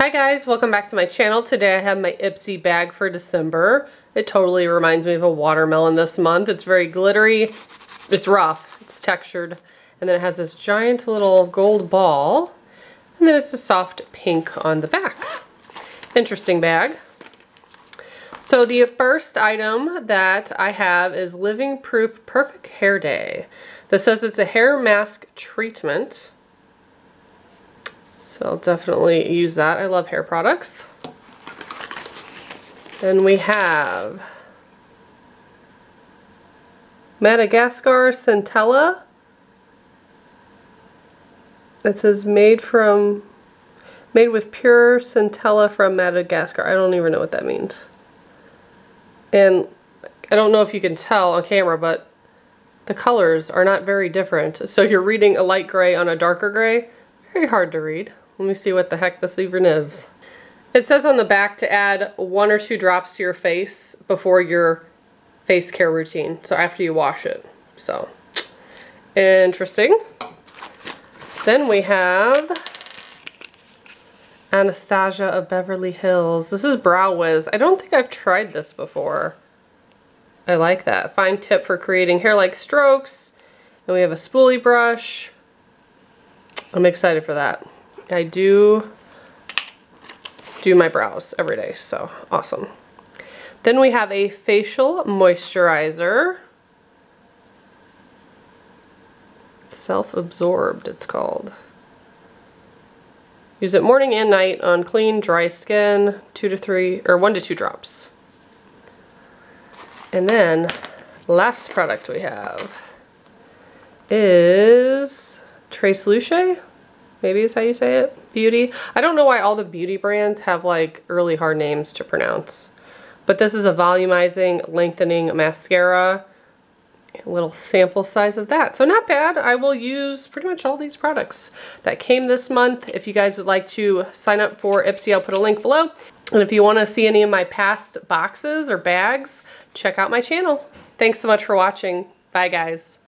Hi guys, welcome back to my channel. Today I have my Ipsy bag for December. It totally reminds me of a watermelon this month. It's very glittery, it's rough, it's textured, and then it has this giant little gold ball, and then it's a soft pink on the back. Interesting bag. So the first item that I have is Living Proof Perfect Hair Day. This says it's a hair mask treatment. So I'll definitely use that. I love hair products. Then we have Madagascar Centella. It says made from, made with pure centella from Madagascar. I don't even know what that means. And I don't know if you can tell on camera, but the colors are not very different. So you're reading a light gray on a darker gray. Very hard to read. Let me see what the heck this even is. It says on the back to add one or two drops to your face before your face care routine. So after you wash it. So, interesting. Then we have Anastasia of Beverly Hills. This is Brow Wiz. I don't think I've tried this before. I like that. Fine tip for creating hair-like strokes. And we have a spoolie brush. I'm excited for that. I do do my brows every day, so awesome. Then we have a facial moisturizer. Self-absorbed, it's called. Use it morning and night on clean, dry skin, two to three, or one to two drops. And then, last product we have is Tresluce maybe is how you say it, beauty. I don't know why all the beauty brands have like really hard names to pronounce. But this is a volumizing, lengthening mascara. A little sample size of that. So not bad. I will use pretty much all these products that came this month. If you guys would like to sign up for Ipsy, I'll put a link below. And if you want to see any of my past boxes or bags, check out my channel. Thanks so much for watching. Bye guys.